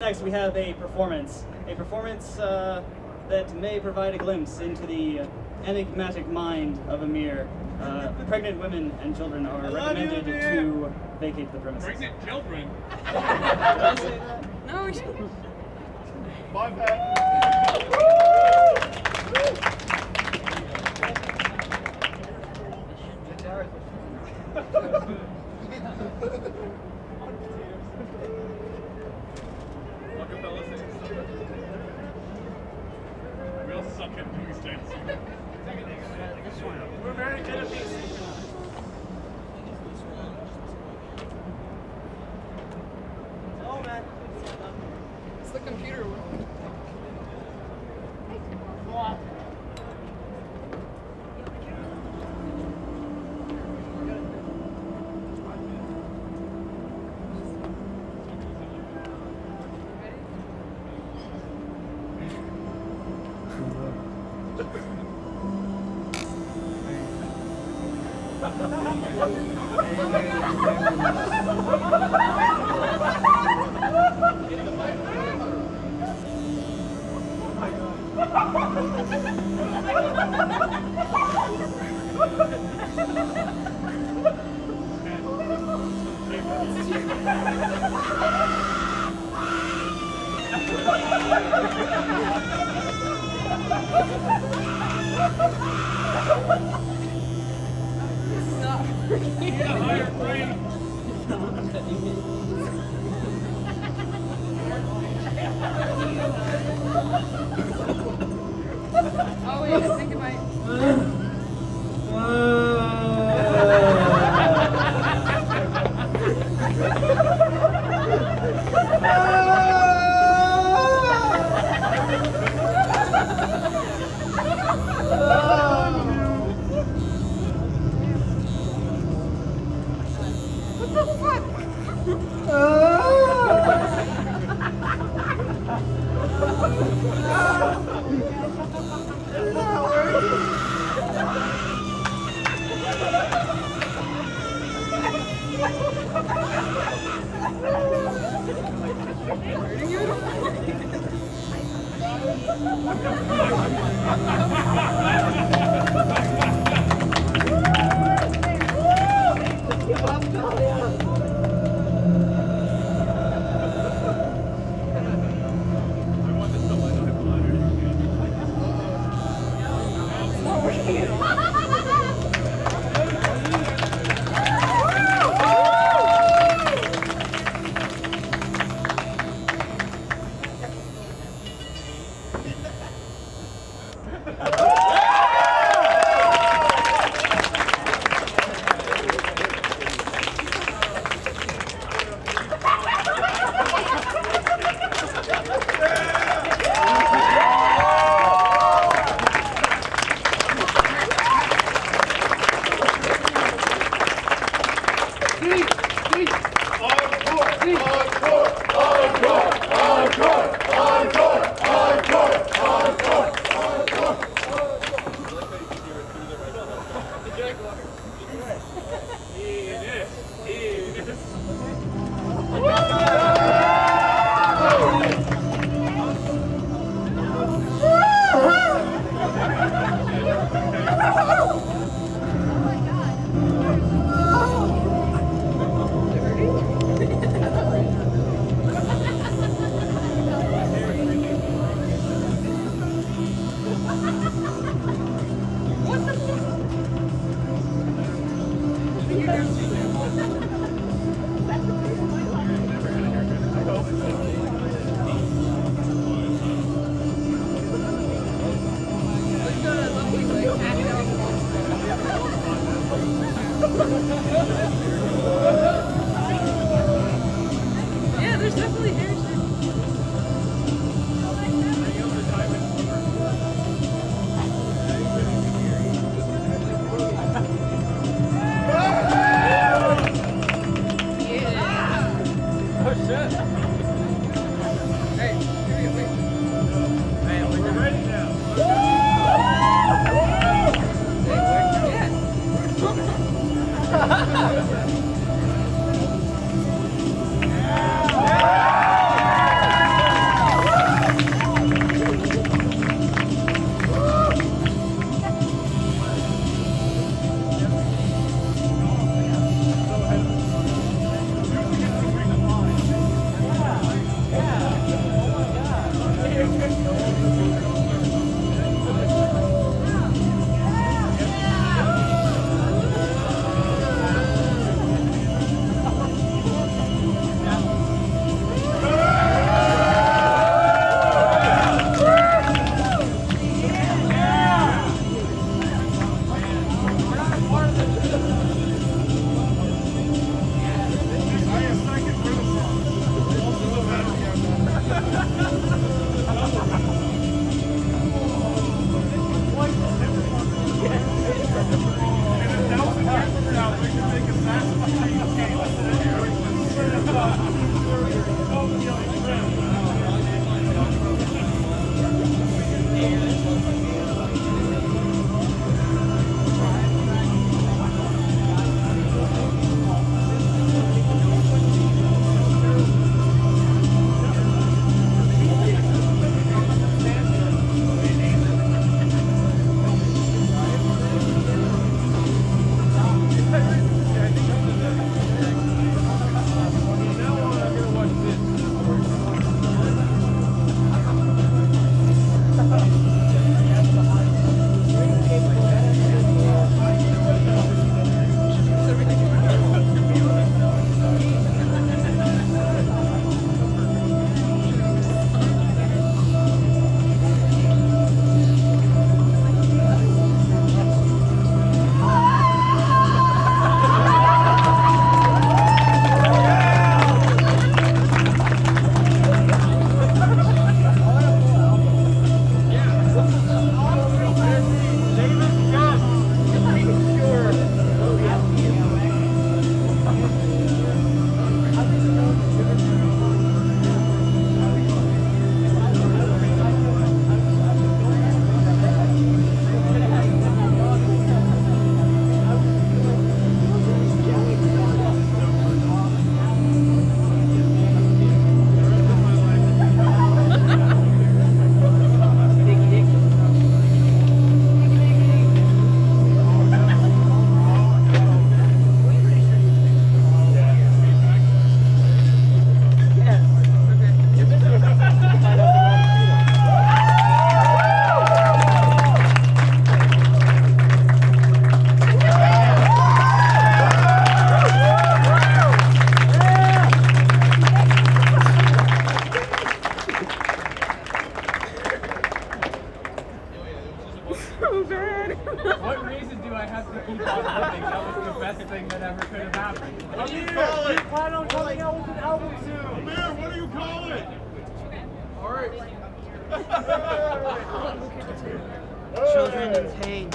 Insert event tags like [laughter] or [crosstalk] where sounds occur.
Next, we have a performance. A performance uh, that may provide a glimpse into the enigmatic mind of Amir. Uh, pregnant women and children are recommended to vacate the premises. Pregnant children? [laughs] Did I say that? No, we [laughs] should. My bad. Suck at doing stunts. [laughs] We're very good at being synchronized. Stop. Higher brain. [laughs] Oh Oh, All four. Plan on coming out with an album soon. Amir, what do you call it? [laughs] Children in pain.